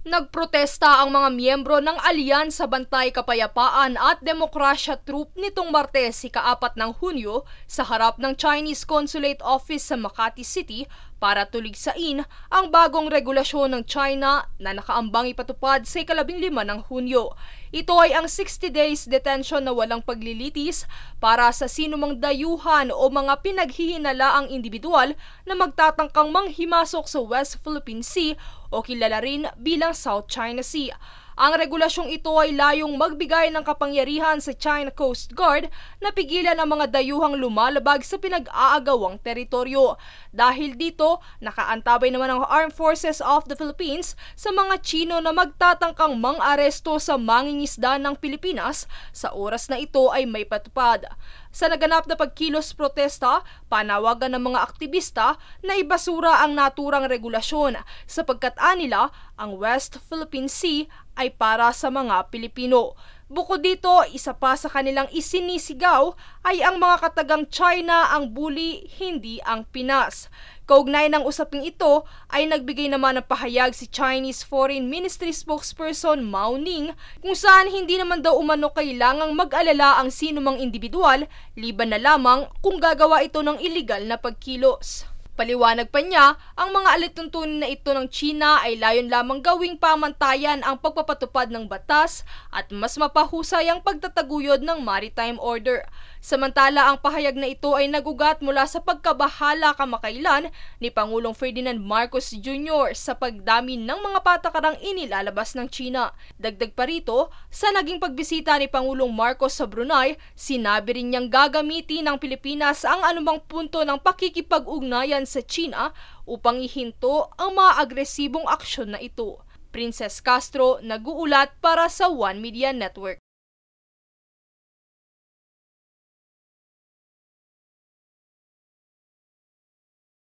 Nagprotesta ang mga miyembro ng Alyansa Bantay Kapayapaan at Demokrasya Troop nitong Martes ika-4 ng Hunyo sa harap ng Chinese Consulate Office sa Makati City para tuligsain ang bagong regulasyon ng China na nakaambang ipatupad sa ikalabing lima ng Hunyo. Ito ay ang 60 days detention na walang paglilitis para sa sinumang dayuhan o mga pinaghihinala ang individual na magtatangkang manghimasok sa West Philippine Sea o kilala rin bilang South China Sea. Ang regulasyong ito ay layong magbigay ng kapangyarihan sa China Coast Guard na pigilan ang mga dayuhang lumalabag sa pinag-aagawang teritoryo. Dahil dito, nakaantabay naman ang Armed Forces of the Philippines sa mga Chino na magtatangkang mang-aresto sa mangingisda ng Pilipinas sa oras na ito ay may patupad. Sa naganap na pagkilos protesta, panawagan ng mga aktivista na ibasura ang naturang regulasyon sapagkat anila ang West Philippine Sea ay para sa mga Pilipino. Bukod dito, isa pa sa kanilang isinisigaw ay ang mga katagang China ang bully, hindi ang Pinas. Kaugnay ng usaping ito ay nagbigay naman ng pahayag si Chinese Foreign Ministry spokesperson Mao Ning kung saan hindi naman daw umano kailangang mag-alala ang sinumang individual liban na lamang kung gagawa ito ng illegal na pagkilos. Paliwanag pa niya, ang mga alituntunin na ito ng China ay layon lamang gawing pamantayan ang pagpapatupad ng batas at mas mapahusay ang pagtataguyod ng maritime order. Samantala ang pahayag na ito ay nagugat mula sa pagkabahala kamakailan ni Pangulong Ferdinand Marcos Jr. sa pagdami ng mga patakarang inilalabas ng China. Dagdag pa rito, sa naging pagbisita ni Pangulong Marcos sa Brunei, sinabi rin niyang gagamitin ng Pilipinas ang anumang punto ng pakikipag-ugnayan sa China upang ihinto ang mga agresibong aksyon na ito. Princess Castro, nag-uulat para sa One Media Network.